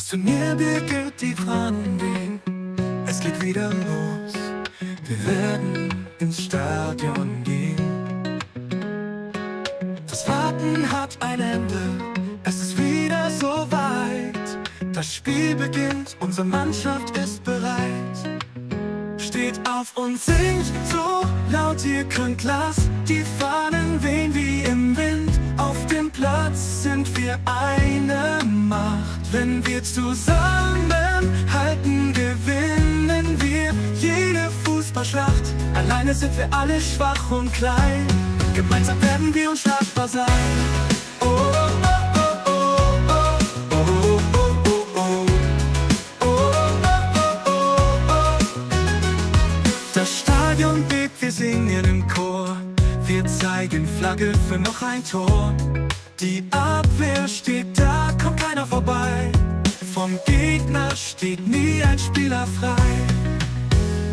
Das Turnier beginnt, die Fahnen wehen. Es geht wieder los. Wir werden ins Stadion gehen. Das Warten hat ein Ende. Es ist wieder so weit. Das Spiel beginnt, unsere Mannschaft ist bereit. Steht auf und singt so laut, ihr könnt lasst die Fahnen wehen wie im Wind. Auf dem Platz sind wir eine wir zusammenhalten, gewinnen wir jede Fußballschlacht. Alleine sind wir alle schwach und klein, gemeinsam werden wir unschlagbar sein. Oh. Das Stadion bebt, wir singen im Chor. Wir zeigen Flagge für noch ein Tor. Die Abwehr steht da, kommt keiner vorbei. Vom Gegner steht nie ein Spieler frei.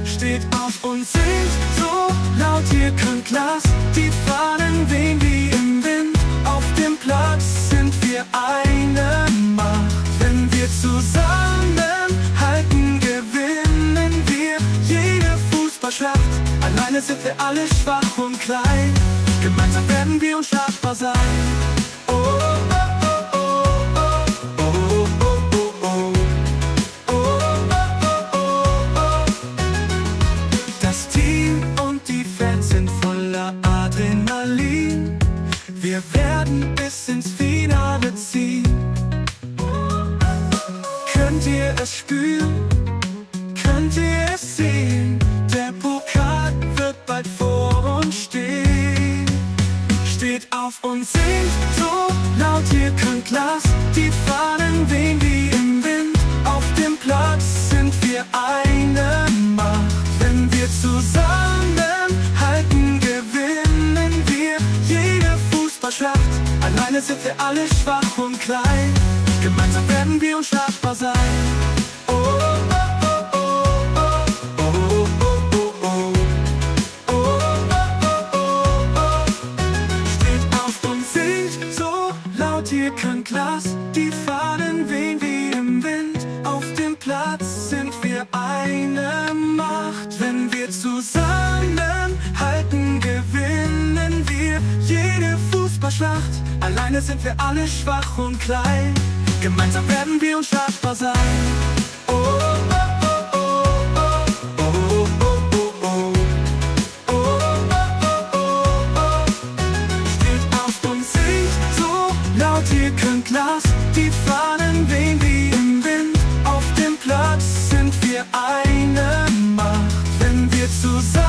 Steht auf und singt so laut, ihr könnt lasst die Fahnen wehen wie im Wind. Auf dem Platz sind wir eine Macht. Wenn wir zusammenhalten, gewinnen wir jede Fußballschlacht. Alleine sind wir alle schwach und klein. Gemeinsam werden wir unschlagbar sein. Das Team und die Fans sind voller Adrenalin. Wir werden bis ins Finale ziehen. Könnt ihr es spüren? Könnt ihr es sehen? Der Pokal wird bald vor uns stehen. Steht auf und singt so laut, ihr könnt lasst die Fahnen wehen wie im Wind. Auf dem Platz sind wir. Wenn wir zusammenhalten, gewinnen wir jede Fußballschlacht. Alleine sind wir alle schwach und klein. Gemeinsam werden wir unschlagbar sein. Oh, oh, oh, oh, oh, oh, oh, Schlacht, alleine sind wir alle schwach und klein. Gemeinsam werden wir unschlagbar sein. Steht auf und Oh, so laut, Ihr könnt lasst die Fahnen wehen wie im Wind. Auf dem Platz sind wir eine Macht, wenn wir zusammen.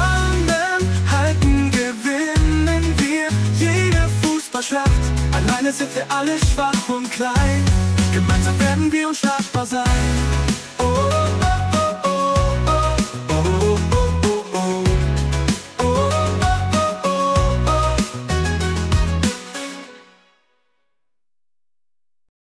Fußballschlacht. Alleine sind wir alle schwach und klein. Gemeinsam werden wir unschlagbar sein.